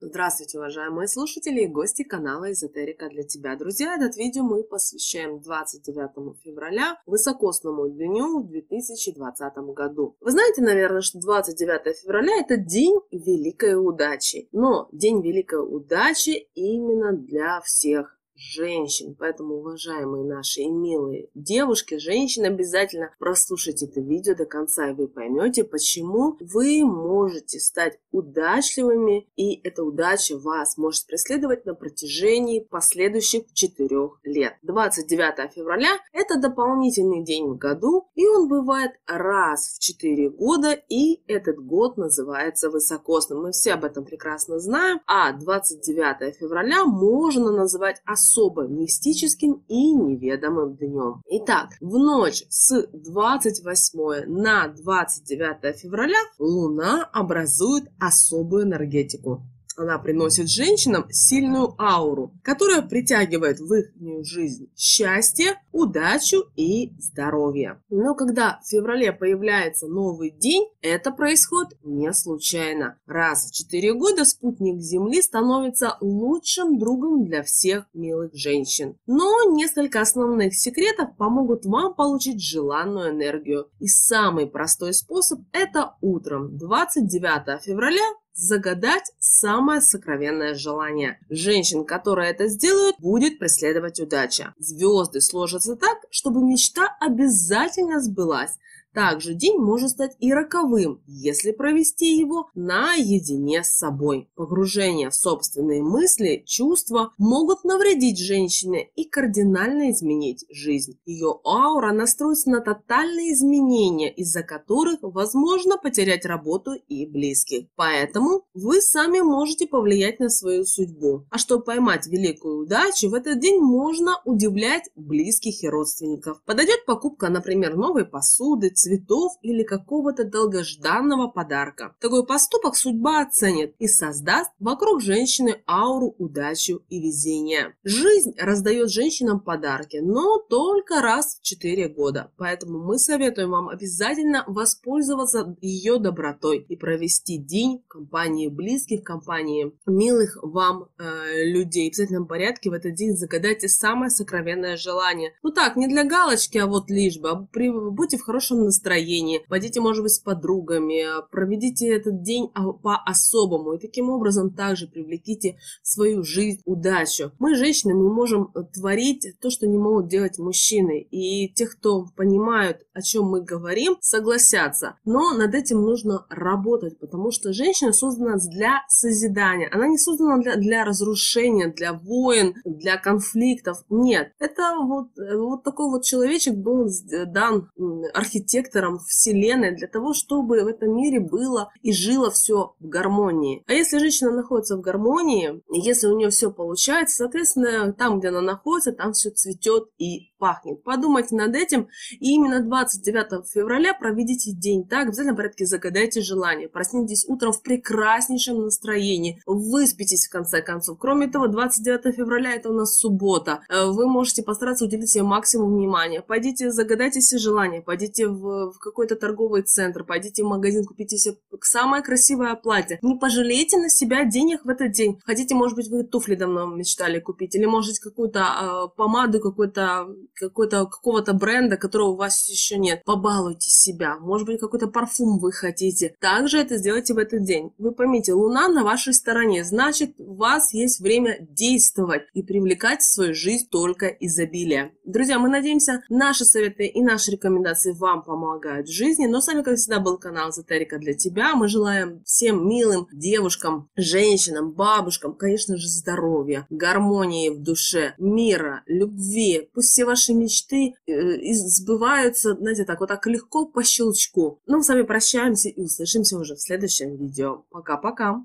Здравствуйте, уважаемые слушатели и гости канала Эзотерика для тебя. Друзья, этот видео мы посвящаем 29 февраля, высокосному дню в 2020 году. Вы знаете, наверное, что 29 февраля – это день великой удачи. Но день великой удачи именно для всех женщин. Поэтому, уважаемые наши и милые девушки, женщины, обязательно прослушайте это видео до конца, и вы поймете, почему вы можете стать удачливыми, и эта удача вас может преследовать на протяжении последующих четырех лет. 29 февраля – это дополнительный день в году, и он бывает раз в 4 года, и этот год называется высокосным. Мы все об этом прекрасно знаем, а 29 февраля можно называть особым особо мистическим и неведомым днем. Итак, в ночь с 28 на 29 февраля Луна образует особую энергетику. Она приносит женщинам сильную ауру, которая притягивает в их жизнь счастье, удачу и здоровье. Но когда в феврале появляется новый день, это происходит не случайно. Раз в 4 года спутник Земли становится лучшим другом для всех милых женщин. Но несколько основных секретов помогут вам получить желанную энергию. И самый простой способ – это утром 29 февраля загадать самое сокровенное желание. Женщин, которые это сделают, будет преследовать удача. Звезды сложатся так, чтобы мечта обязательно сбылась. Также день может стать и роковым, если провести его наедине с собой. Погружение в собственные мысли, чувства могут навредить женщине и кардинально изменить жизнь. Ее аура настроится на тотальные изменения, из-за которых возможно потерять работу и близких. Поэтому вы сами можете повлиять на свою судьбу. А чтобы поймать великую удачу, в этот день можно удивлять близких и родственников. Подойдет покупка, например, новой посуды, цветов или какого-то долгожданного подарка. Такой поступок судьба оценит и создаст вокруг женщины ауру удачи и везения. Жизнь раздает женщинам подарки, но только раз в 4 года. Поэтому мы советуем вам обязательно воспользоваться ее добротой и провести день в компании близких, в компании милых вам э, людей. В обязательном порядке в этот день загадайте самое сокровенное желание. Ну так, не для галочки, а вот лишь бы. А будьте в хорошем настроении, пойдите, может быть, с подругами, проведите этот день а, по-особому, и таким образом также привлеките в свою жизнь удачу. Мы, женщины, мы можем творить то, что не могут делать мужчины, и те, кто понимают, о чем мы говорим, согласятся. Но над этим нужно работать, потому что женщина создана для созидания, она не создана для, для разрушения, для войн, для конфликтов. Нет, это вот, вот такой вот человечек был дан архитектором, архитектором Вселенной для того, чтобы в этом мире было и жило все в гармонии. А если женщина находится в гармонии, если у нее все получается, соответственно, там, где она находится, там все цветет и пахнет. Подумайте над этим, и именно 29 февраля проведите день так, обязательно в порядке загадайте желание, проснитесь утром в прекраснейшем настроении, выспитесь в конце концов. Кроме того, 29 февраля это у нас суббота, э, вы можете постараться уделить себе максимум внимания, пойдите загадайте себе желание, пойдите в, в какой-то торговый центр, пойдите в магазин, купите себе самое красивое платье, не пожалейте на себя денег в этот день. Хотите, может быть, вы туфли давно мечтали купить, или может какую-то э, помаду, какой-то какой-то, какого-то бренда, которого у вас еще нет. Побалуйте себя. Может быть, какой-то парфюм вы хотите. Также это сделайте в этот день. Вы поймите, Луна на вашей стороне. Значит, у вас есть время действовать и привлекать в свою жизнь только изобилие. Друзья, мы надеемся, наши советы и наши рекомендации вам помогают в жизни. Но с вами, как всегда, был канал Эзотерика для тебя. Мы желаем всем милым девушкам, женщинам, бабушкам, конечно же, здоровья, гармонии в душе, мира, любви. Пусть все ваши мечты э, сбываются, знаете, так вот так легко по щелчку. Ну, мы с вами прощаемся и услышимся уже в следующем видео. Пока-пока!